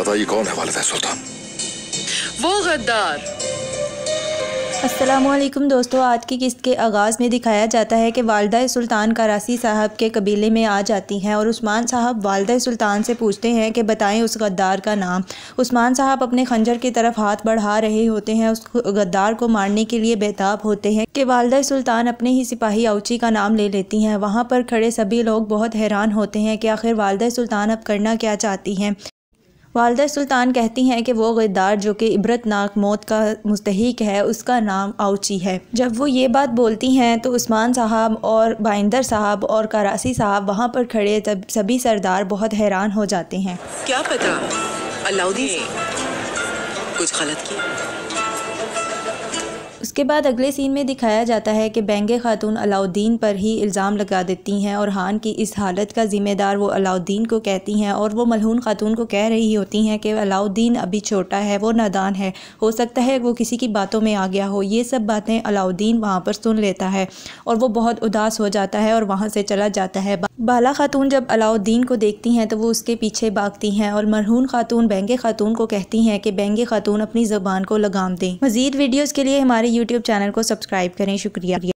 बताइए कौन है वालिद सुल्तान? वो गद्दार। असलम दोस्तों आज की किस्त के आगाज़ में दिखाया जाता है कि वालदा सुल्तान करासी साहब के कबीले में आ जाती हैं और उस्मान साहब वालदा सुल्तान से पूछते हैं कि बताएँ उस गद्दार का नाम। उस्मान साहब अपने खंजर की तरफ़ हाथ बढ़ा रहे होते हैं उस गद्दार को मारने के लिए बेताब होते हैं कि वालदा सुल्तान अपने ही सिपाही औची का नाम ले लेती हैं। वहाँ पर खड़े सभी लोग बहुत हैरान होते हैं कि आखिर वालदा सुल्तान अब करना क्या चाहती हैं। वालदा सुल्तान कहती हैं कि वो गद्दार जो कि इबरतनाक मौत का मुस्तक है उसका नाम आउची है। जब वो ये बात बोलती हैं तो उस्मान साहब और बाइंदर साहब और करासी साहब वहाँ पर खड़े तब सभी सरदार बहुत हैरान हो जाते हैं। क्या पता? अलाउद्दीन कुछ गलत किया। उसके बाद अगले सीन में दिखाया जाता है कि बेंगे खातून अलाउद्दीन पर ही इल्ज़ाम लगा देती हैं और हान की इस हालत का ज़िम्मेदार वो अलाउद्दीन को कहती हैं और वो मलहून खातून को कह रही होती हैं कि अलाउद्दीन अभी छोटा है, वो नादान है। हो सकता है वो किसी की बातों में आ गया हो। ये सब बातें अलाउद्दीन वहाँ पर सुन लेता है और वो बहुत उदास हो जाता है और वहाँ से चला जाता है। बाला खातून जब अलाउद्दीन को देखती हैं तो वो उसके पीछे भागती हैं और मरहून खातून बेंगे खातून को कहती हैं कि बेंगे खातून अपनी ज़बान को लगाम दें। मज़ीद वीडियोज़ के लिए हमारे यूट्यूब चैनल को सब्सक्राइब करें। शुक्रिया।